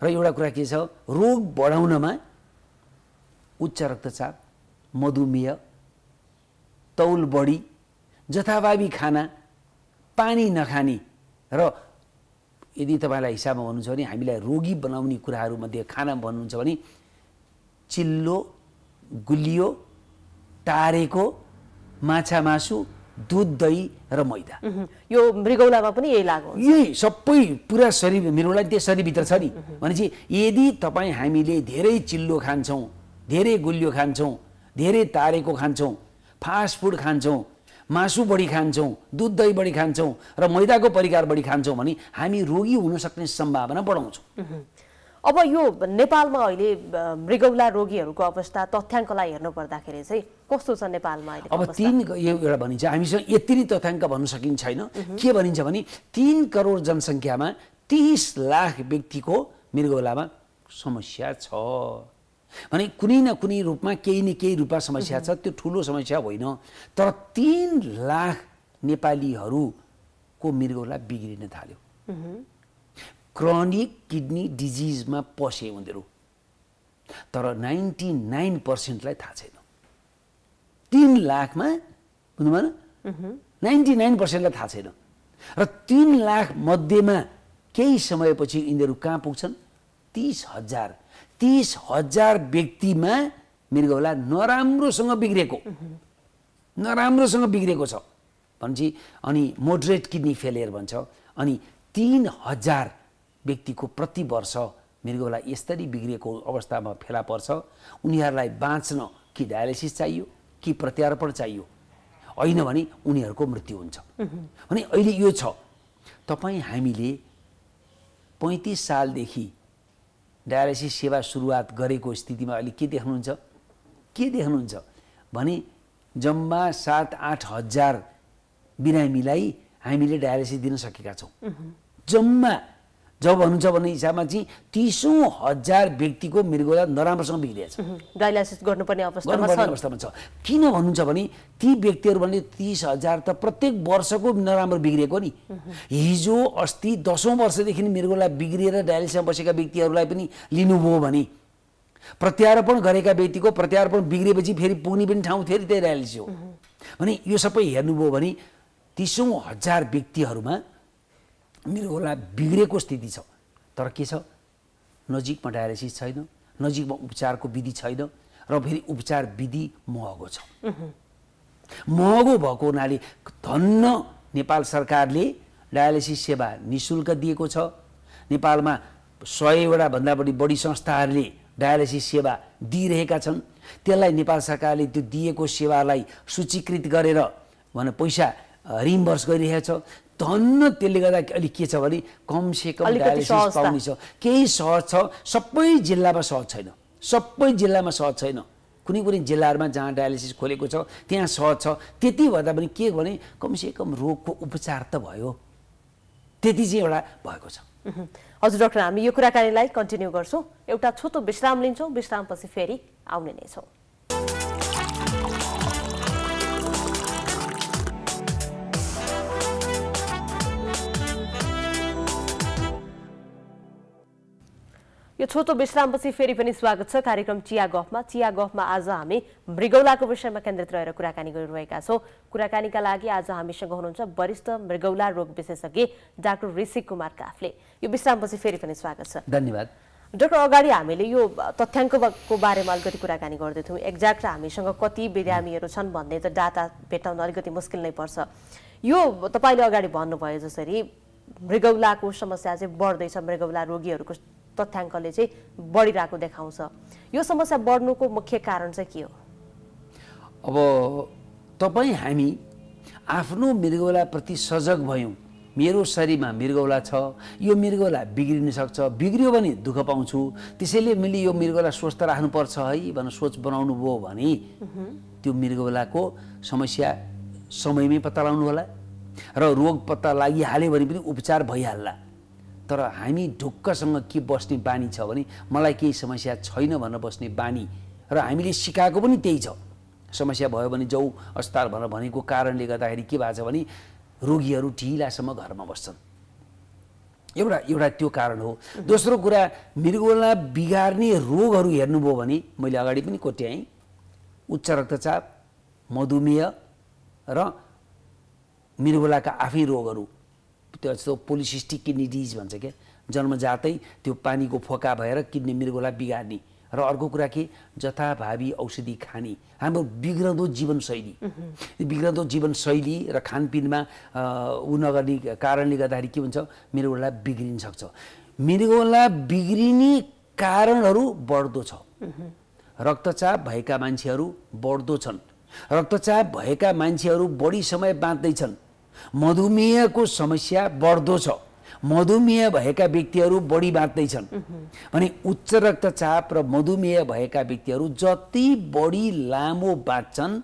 र एउटा कुरा के छ? रोग बढाउनमा उच्च रक्तचाप मधुमेह तौल बढी जथाभावी खाना पानी नखाने र यदि तपाईँलाई हिसाबमा भन्नुहुन्छ भने हामीलाई रोगी बनाउने कुराहरूमध्ये खाना भन्नुहुन्छ भने चिल्लो गुलियो टारेको माछा मासु दुध दही र मैदा। यो मृगौलामा पनि यही लागु हुन्छ। यही सबै पुरा शरीर मृगौला त्यो शरीरभित्र छ नि। भनेपछि यदि तपाईँ हामीले धेरै चिल्लो खान्छौँ धेरै गुलियो खान्छौँ धेरै तारेको खान्छौँ फास्ट फुड खान्छौँ मासु बढी खान्छौँ दुध दही बढी खान्छौँ र मैदाको परिकार बढी खान्छौँ भने हामी रोगी हुन सक्ने सम्भावना बढाउँछौँ। अब यो नेपालमा अहिले मृगौला रोगीहरूको अवस्था तथ्याङ्कलाई हेर्नु पर्दाखेरि चाहिँ कस्तो छ नेपालमा अहिले अब तिन यो एउटा भनिन्छ हामीसँग यति नै तथ्याङ्क भन्न सकिन्छ छैन। के भनिन्छ भने तिन करोड जनसङ्ख्यामा तिस लाख व्यक्तिको मृगौलामा समस्या छ। भने कुनै न कुनै रूपमा केही न केही रूपमा समस्या छ त्यो ठुलो समस्या होइन। तर तिन लाख नेपालीहरूको मृगौला बिग्रिन थाल्यो। क्रोनिक किडनी डिजिजमा पसे उनीहरू तर नाइन्टी नाइन पर्सेन्टलाई थाहा छैन। तिन लाखमा बुझ्नु भएन नाइन्टी नाइन पर्सेन्टलाई थाहा छैन। र तिन लाख मध्येमा केही समयपछि यिनीहरू कहाँ पुग्छन्? तिस हजार तिस हजार व्यक्तिमा मृगौला नराम्रोसँग बिग्रेको। नराम्रोसँग बिग्रेको छ। भनेपछि अनि मोडरेट किडनी फेलियर भन्छ। अनि तिन हजार व्यक्तिको प्रति वर्ष मृगौला यसरी बिग्रिएको अवस्थामा फेला पर्छ। उनीहरूलाई बाँच्न कि डायलिसिस चाहियो कि प्रत्यारोपण चाहियो? होइन भने उनीहरूको मृत्यु हुन्छ। भने अहिले यो छ। तपाईँ हामीले पैँतिस सालदेखि डायलिसिस सेवा सुरुवात गरेको स्थितिमा अहिले के देख्नुहुन्छ? के देख्नुहुन्छ? भने जम्मा सात आठ हजार बिरामीलाई हामीले डायलिसिस दिन सकेका छौँ। जम्मा जब भन्नुहुन्छ भन्ने हिसाबमा चाहिँ तिसौँ हजार व्यक्तिको मृगौला नराम्रोसँग बिग्रिएछ। उहुँ, डायलाइसिस गर्नुपर्ने अवस्थामा छ। किन भन्नुहुन्छ भने ती व्यक्तिहरू भने तिस हजार त प्रत्येक वर्षको नराम्रो बिग्रिएको नि। हिजो अस्ति दसौँ वर्षदेखि मृगौला बिग्रिएर डायलिसिसमा बसेका व्यक्तिहरूलाई पनि लिनुभयो भने प्रत्यारोपण गरेका व्यक्तिको प्रत्यारोपण बिग्रिएपछि फेरि पुग्ने पनि ठाउँ फेरि त्यही डायलिसिस हो। भने यो सबै हेर्नुभयो भने तिसौँ हजार व्यक्तिहरूमा मृगौला बिग्रेको स्थिति छ। तर के छ? नजिकमा डायलिसिस छैन नजिकमा उपचारको विधि छैन र फेरि उपचार विधि महँगो छ। महँगो भएको हुनाले धन्न नेपाल सरकारले डायलिसिस सेवा नि शुल्क दिएको छ। नेपालमा सयवटा भन्दा बढी बढी संस्थाहरूले डायलिसिस सेवा दिइरहेका छन्। त्यसलाई नेपाल सरकारले त्यो दिएको सेवालाई सूचीकृत गरेर भने पैसा रिम्बर्स गरिरहेको छ धन्न त्यसले गर्दा अलिक के छ भने कमसेकम डायलिसिस। पाउने छ। केही सहज छ। सबै जिल्लामा सहज छैन। सबै जिल्लामा सहज छैन। कुनै कुनै जिल्लाहरूमा जहाँ डायलिसिस खोलेको छ त्यहाँ सहज छ। त्यति भएदा पनि के भने कमसेकम रोगको उपचार त भयो। त्यति चाहिँ एउटा भएको छ। हजुर डाक्टर हामी यो कुराकानीलाई कन्टिन्यू गर्छौँ। एउटा छोटो विश्राम लिन्छौँ। विश्रामपछि फेरि आउने नै छौँ। यो छोटो विश्रामपछि फेरि पनि स्वागत छ। कार्यक्रम चिया गफमा चिया गफमा आज हामी मृगौलाको विषयमा केन्द्रित रहेर कुराकानी गरिरहेका छौँ। कुराकानीका लागि आज हामीसँग हुनुहुन्छ वरिष्ठ मृगौला रोग विशेषज्ञ डाक्टर ऋषिक कुमार काफले। यो विश्रामपछि फेरि पनि स्वागत छ। धन्यवाद। डाक्टर अगाडि हामीले यो तथ्याङ्कको बारेमा अलिकति कुराकानी गर्दैथ्यौँ। एक्ज्याक्ट हामीसँग कति बिरामीहरू छन् भन्ने त डाटा भेटाउन अलिकति मुस्किल नै पर्छ। यो तपाईँले अगाडि भन्नुभयो जसरी मृगौलाको समस्या चाहिँ बढ्दैछ मृगौला रोगीहरूको तथ्याङ्कले चाहिँ बढिरहेको देखाउँछ। यो समस्या बढ्नुको मुख्य कारण चाहिँ के हो? अब तपाईँ हामी आफ्नो मृगौलाप्रति सजग भयौँ। मेरो शरीरमा मृगौला छ यो मृगौला बिग्रिन सक्छ बिग्रियो भने दुःख पाउँछु। त्यसैले मैले यो मृगौला स्वस्थ राख्नुपर्छ है भनेर सोच बनाउनु भयो भने त्यो मृगौलाको समस्या समयमै पत्ता लगाउनु होला र रोग पत्ता लागिहाल्यो भने पनि उपचार भइहाल्ला। तर हामी ढुक्कसँग के बस्ने बानी छ भने मलाई केही समस्या छैन भनेर बस्ने बानी र हामीले सिकाएको पनि त्यही छ। समस्या भयो भने जाउँ अस्पताल भनेर भनेको कारणले गर्दाखेरि के भएको छ भने रोगीहरू ढिलासम्म घरमा बस्छन्। एउटा एउटा त्यो कारण हो। दोस्रो कुरा मृगोला बिगार्ने रोगहरू हेर्नुभयो भने मैले अगाडि पनि कोट्याएँ। उच्च रक्तचाप मधुमेह र मृगोलाका आफै रोगहरू। त्यो जस्तो पोलिसिस्टिक किडनी डिजिज भन्छ क्या। जन्मजातै त्यो पानीको फोका भएर किडनी मृगोला बिगार्ने। र अर्को कुरा के? जथाभावी औषधि खाने। हाम्रो बिग्रँदो जीवनशैली। बिग्रँदो जीवनशैली र खानपिनमा उ नगर्ने कारणले गर्दाखेरि के हुन्छ? मृगोला बिग्रिन सक्छ। मृगोला बिग्रिने कारणहरू बढ्दो छ। रक्तचाप भएका मान्छेहरू बढ्दो छन्। रक्तचाप भएका मान्छेहरू बढी समय बाँच्दैछन्। मधुमेहको समस्या बढ्दो छ। मधुमेह भएका व्यक्तिहरू बढी बाँच्दैछन्। भने उच्च रक्तचाप र मधुमेह भएका व्यक्तिहरू जति बढी लामो बाँच्छन्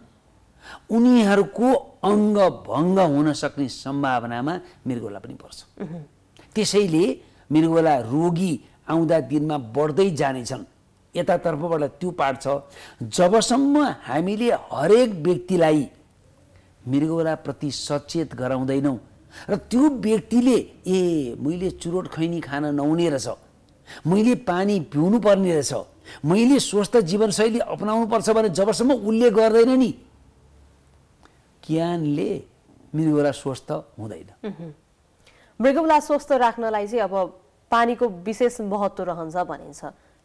उनीहरूको अङ्ग भङ्ग हुन सक्ने सम्भावनामा मृगोला पनि पर्छ। त्यसैले मृगोला रोगी आउँदा दिनमा बढ्दै जानेछन्। यतातर्फबाट त्यो पाठ छ जबसम्म हामीले हरेक व्यक्तिलाई मृगौलाप्रति सचेत गराउँदैनौँ। र त्यो व्यक्तिले ए मैले चुरोट खैनी खान नहुने रहेछ। मैले पानी पिउनु पर्ने रहेछ। मैले स्वस्थ जीवनशैली अपनाउनु पर्छ भने जबसम्म उसले गर्दैन नि। ज्ञानले मृगौला स्वस्थ हुँदैन। मृगौला स्वस्थ राख्नलाई चाहिँ अब पानीको विशेष महत्त्व रहन्छ भनिन्छ।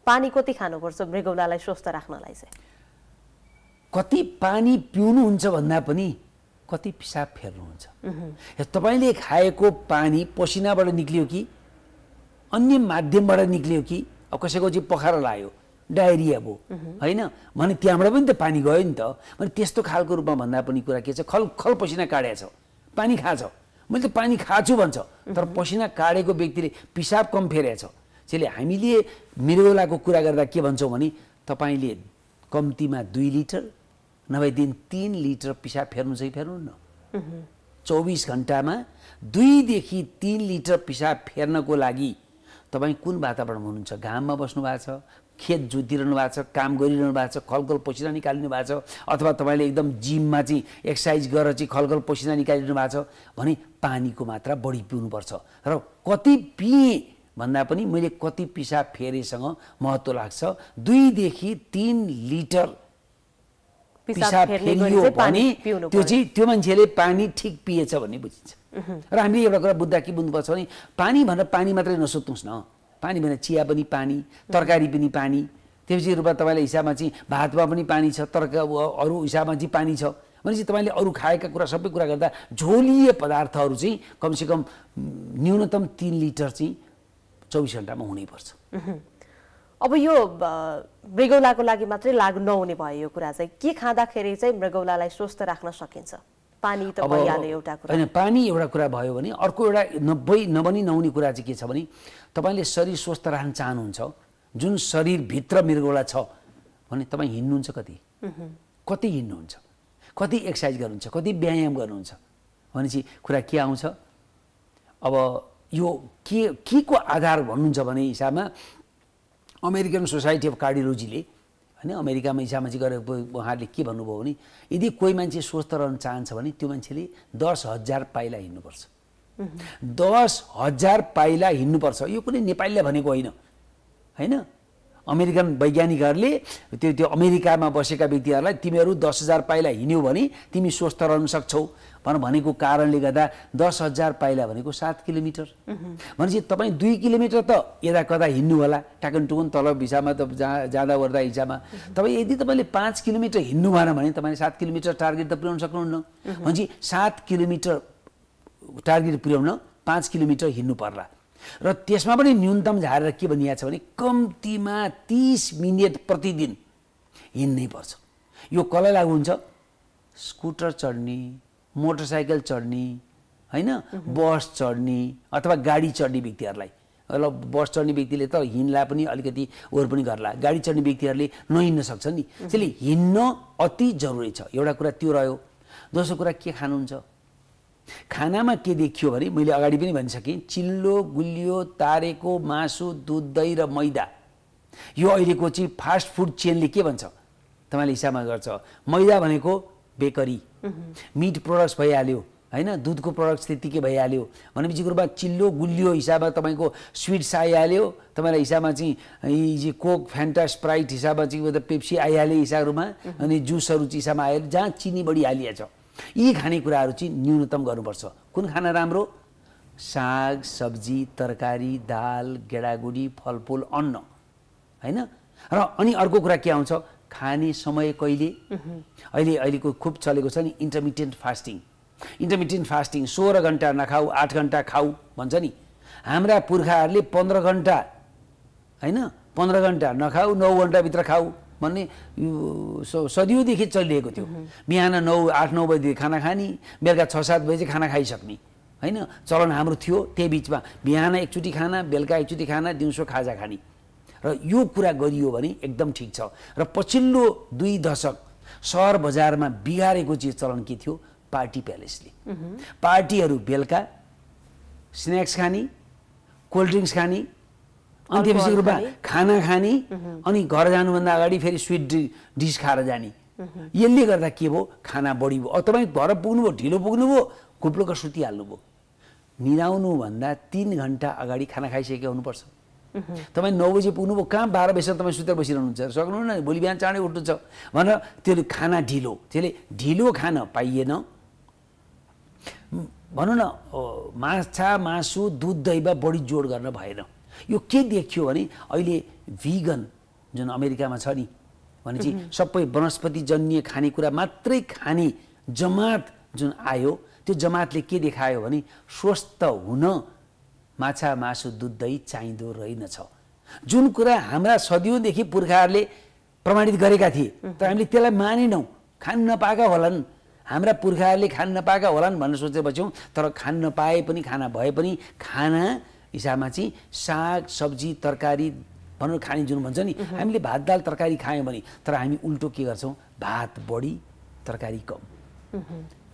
पानी कति खानुपर्छ मृगौलालाई स्वस्थ राख्नलाई चाहिँ? कति पानी पिउनुहुन्छ भन्दा पनि कति पिसाब फेर्नुहुन्छ। तपाईँले खाएको पानी पसिनाबाट निक्लियो कि अन्य माध्यमबाट निक्लियो कि अब कसैको चाहिँ पखाएर लाग्यो डायरिया भयो होइन? भने त्यहाँबाट पनि त पानी गयो नि त। भने त्यस्तो खालको रूपमा भन्दा पनि कुरा के छ? खल खल पसिना काटेको छ। पानी खाछ। मैले त पानी खाछु भन्छ। तर पसिना काटेको व्यक्तिले पिसाब कम फेरेको छ। त्यसैले हामीले मृगौलाको कुरा गर्दा के भन्छौँ भने तपाईँले कम्तीमा दुई लिटर नभए दिन तिन लिटर पिसाब फेर्नु चाहिँ फेर्नु न। चौबिस घन्टामा दुईदेखि तिन लिटर पिसाब फेर्नको लागि तपाईँ कुन वातावरणमा हुनुहुन्छ? घाममा बस्नु भएको छ खेत जोतिरहनु भएको छ काम गरिरहनु भएको छ खलखल पसिना निकालिनु भएको छ अथवा तपाईँले एकदम जिममा चाहिँ एक्सर्साइज गरेर चाहिँ खलखल पसिना निकालिरहनु भएको छ भने पानीको मात्रा बढी पिउनुपर्छ। र कति पिएँ भन्दा पनि मैले कति पिसाब फेरेसँग महत्त्व लाग्छ? दुईदेखि तिन लिटर पिसाब फेरियो चाहिँ पानी भने त्यो। चाहिँ त्यो मान्छेले पानी ठिक पिएछ भन्ने बुझिन्छ। र हामीले एउटा कुरा बुझ्दा के बुझ्नुपर्छ भने पानी भनेर पानी मात्रै नसोध्नुहोस् न। पानी भनेर चिया पनि पानी तरकारी पनि पानी। त्यसपछि रूपमा तपाईँले हिसाबमा चाहिँ भातमा पनि पानी छ तरका अरू हिसाबमा चाहिँ पानी छ। भनेपछि तपाईँले अरू खाएका कुरा सबै कुरा गर्दा झोलिए पदार्थहरू चाहिँ कमसेकम न्यूनतम तिन लिटर चाहिँ चौबिस घन्टामा हुनैपर्छ। अब यो मृगौलाको लागि मात्रै लागु नहुने भयो यो कुरा चाहिँ। के खाँदाखेरि चाहिँ मृगौलालाई स्वस्थ राख्न सकिन्छ? पानी त भइहाल्यो एउटा कुरा। होइन पानी एउटा कुरा भयो भने अर्को एउटा नभई नबनी नहुने कुरा चाहिँ के छ भने तपाईँले शरीर स्वस्थ राख्न चाहनुहुन्छ जुन शरीरभित्र मृगौला छ भने तपाईँ हिँड्नुहुन्छ कति? कति हिँड्नुहुन्छ? कति एक्सर्साइज गर्नुहुन्छ? कति व्यायाम गर्नुहुन्छ? भनेपछि कुरा के आउँछ? अब यो के के को आधार भन्नुहुन्छ भने हिसाबमा अमेरिकन सोसाइटी अफ कार्डियोलोजीले होइन अमेरिकामा चाहिँ गरेर उहाँहरूले के भन्नुभयो भने यदि कोही मान्छे स्वस्थ रहन चाहन्छ भने त्यो मान्छेले दस हजार पाइला हिँड्नुपर्छ। दस हजार पाइला हिँड्नुपर्छ। यो कुनै नेपालीले भनेको होइन होइन? अमेरिकन वैज्ञानिकहरूले त्यो त्यो अमेरिकामा बसेका व्यक्तिहरूलाई तिमीहरू दस हजार पाइला हिँड्यौ भने तिमी स्वस्थ रहन सक्छौ। भनेर भनेको कारणले गर्दा दस हजार पाइला भनेको सात किलोमिटर। भनेपछि तपाईँ दुई किलोमिटर त यता कता हिँड्नु होला टाकन टुकन तल भिसामा त जहाँ जाँदा ओर्दा हिसाबमा। तपाईँ यदि तपाईँले पाँच किलोमिटर हिँड्नु भएन भने तपाईँले सात किलोमिटर टार्गेट त पुर्याउन सक्नुहुन्न। भनेपछि सात किलोमिटर टार्गेट पुर्याउन पाँच किलोमिटर हिँड्नु पर्ला। र त्यसमा पनि न्यूनतम झारेर के भनिएको छ भने कम्तीमा तिस मिनट प्रतिदिन हिँड्नै पर्छ। यो कसलाई लागु हुन्छ? स्कुटर चढ्ने मोटरसाइकल चढ्ने होइन? बस चढ्ने अथवा गाडी चढ्ने व्यक्तिहरूलाई। ल बस चढ्ने व्यक्तिले त हिँड्ला पनि अलिकति ओर पनि गर्ला। गाडी चढ्ने व्यक्तिहरूले नहिँड्न सक्छन् नि। त्यसले हिँड्न अति जरुरी छ। एउटा कुरा त्यो रह्यो। दोस्रो कुरा के खानुहुन्छ? खानामा के देखियो भने मैले अगाडि पनि भनिसकेँ चिल्लो गुलियो तारेको मासु दुध दही र मैदा। यो अहिलेको चाहिँ फास्ट फुड चेनले के भन्छ? तपाईँले हिसाबमा गर्छ। मैदा भनेको बेकरी। मिट प्रोडक्ट्स भइहाल्यो होइन? दुधको प्रडक्ट्स त्यत्तिकै भइहाल्यो। भनेपछि कुरोमा चिल्लो गुलियो हिसाबमा तपाईँको स्विट्स आइहाल्यो। तपाईँलाई हिसाबमा चाहिँ यी कोक फ्यान्टा स्प्राइट हिसाबमा चाहिँ पेप्सी आइहाल्यो हिसाबहरूमा। अनि जुसहरू चाहिँ हिसाबमा आइहाल्यो। जहाँ चिनी बढी हालिएको छ यी खानेकुराहरू चाहिँ न्यूनतम गर्नुपर्छ। कुन खाना राम्रो? साग सब्जी तरकारी दाल गेडागुडी फलफुल अन्न। होइन? र अनि अर्को कुरा के आउँछ? खाने समय कहिले? अहिले अहिलेको खुब चलेको छ नि इन्टरमिडियन्ट फास्टिङ इन्टरमिडियन्ट फास्टिङ सोह्र घन्टा नखाऊ आठ घन्टा खाऊ भन्छ नि। हाम्रा पुर्खाहरूले पन्ध्र घन्टा होइन? पन्ध्र घन्टा नखाऊ नौ घन्टाभित्र खाऊ। भन्ने यो स- सदियोँदेखि चलिएको थियो। बिहान नौ आठ नौ बजी खाना खाने बेलुका छ सात बजी चाहिँ खाना खाइसक्ने। होइन? चलन हाम्रो थियो त्यही बिचमा बिहान एकचोटि खाना बेलुका एकचोटि खाना दिउँसो खाजा खाने। र यो कुरा गरियो भने एकदम ठिक छ। र पछिल्लो दुई दशक सहर बजारमा बिगारेको चिज चलन के थियो? पार्टी प्यालेसले। पार्टीहरू बेलुका स्न्याक्स खाने कोल्ड ड्रिङ्क्स खाने अनि त्यसपछि रूपमा खाने। खाना अनि घर जानुभन्दा अगाडि फेरि स्विट डि- डिस खाएर जाने। यसले गर्दा के भयो? खाना बढी भयो। अब तपाईँ घर पुग्नुभयो ढिलो पुग्नुभयो कुप्लोको सुतिहाल्नुभयो निदाउनुभन्दा तिन घन्टा अगाडि खाना खाइसकेको हुनुपर्छ। तपाईँ नौ बजी पुग्नुभयो कहाँ बाह्र बजीसम्म तपाईँ सुतेर बसिरहनुहुन्छ? सक्नुहुन्न भोलि बिहान चाँडै उठ्नु छ भनेर त्यो खाना ढिलो त्यसले ढिलो खान पाइएन। भनौँ न माछा मासु दुध दहीमा बढी जोड गर्न भएन। यो के देखियो भने अहिले भिगन जुन अमेरिकामा छ नि भनेपछि सबै वनस्पतिजन्य खानेकुरा मात्रै खाने जमात जुन आयो त्यो जमातले के देखायो भने स्वस्थ हुन माछा मासु दुध दही चाहिँदो रहेनछ। जुन कुरा हाम्रा सदियौँदेखि पुर्खाहरूले प्रमाणित गरेका थिए तर हामीले त्यसलाई मानेनौँ। खान नपाएका होलान्। हाम्रा पुर्खाहरूले खान नपाएका होलान् भनेर सोचेर बस्यौँ तर खान नपाए पनि खाना भए पनि खाना हिसाबमा चाहिँ साग सब्जी तरकारी भनौँ खाने जुन भन्छ नि हामीले भात दाल तरकारी खायौँ भने तर हामी उल्टो के गर्छौँ? भात बढी तरकारी कम।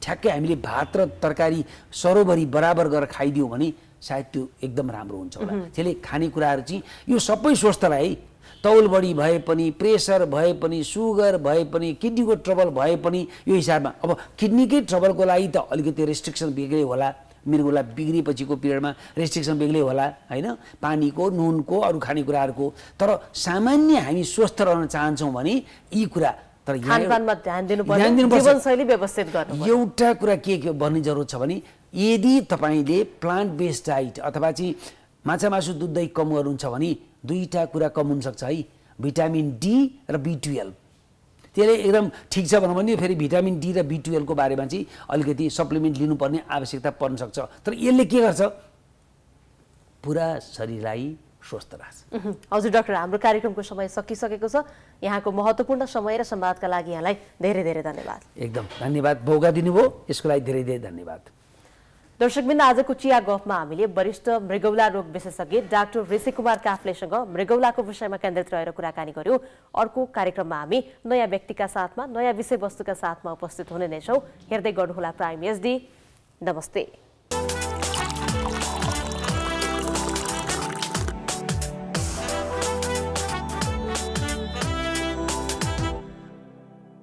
ठ्याक्कै हामीले भात र तरकारी सरोभरि बराबर गरेर खाइदियौँ भने सायद त्यो एकदम राम्रो हुन्छ होला। त्यसले खानेकुराहरू चाहिँ यो सबै स्वस्थलाई है तौल बढी भए पनि प्रेसर भए पनि सुगर भए पनि किडनीको ट्रबल भए पनि यो हिसाबमा अब किडनीकै ट्रबलको लागि त अलिकति रेस्ट्रिक्सन बेग्लै होला। मृगौला बिग्रिएपछिको पिरियडमा रेस्ट्रिक्सन बेग्लै होला होइन? पानीको नुनको अरू खानेकुराहरूको। तर सामान्य हामी स्वस्थ रहन चाहन्छौँ भने यी कुरा तर। एउटा कुरा के के भन्ने जरुरत छ भने यदि तपाईँले प्लान्ट बेस्ड डाइट अथवा चाहिँ माछा मासु दुध दही कम गर्नुहुन्छ भने दुईवटा कुरा कम हुनसक्छ है। भिटामिन डी र बी टुवेल्भ त्यसले एकदम ठिक छ भनौँ भने फेरि भिटामिन डी र बी टुवेल्भको बारेमा चाहिँ अलिकति सप्लिमेन्ट लिनुपर्ने आवश्यकता पर्न सक्छ। तर यसले के गर्छ? पुरा शरीरलाई स्वस्थ राख्छ। हजुर डाक्टर हाम्रो कार्यक्रमको समय सकिसकेको छ। यहाँको महत्त्वपूर्ण समय र संवादका लागि यहाँलाई धेरै धेरै धन्यवाद। एकदम धन्यवाद। भोगा दिनुभयो। यसको लागि धेरै धेरै धन्यवाद। दर्शकबिन्द आजको चिया गफमा हामीले वरिष्ठ मृगौला रोग विशेषज्ञ डाक्टर ऋषि कुमार काफ्लेसँग मृगौलाको विषयमा केन्द्रित रहेर कुराकानी गर्यौँ। अर्को कार्यक्रममा हामी नयाँ व्यक्तिका साथमा नयाँ विषयवस्तुका साथमा उपस्थित हुने नै छौँ। हेर्दै गर्नुहोला प्राइम एसडी। नमस्ते।